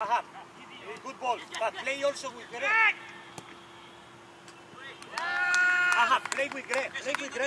Aha. Good ball. But play also with Greg. Aha, play with Greg. Play with Greg.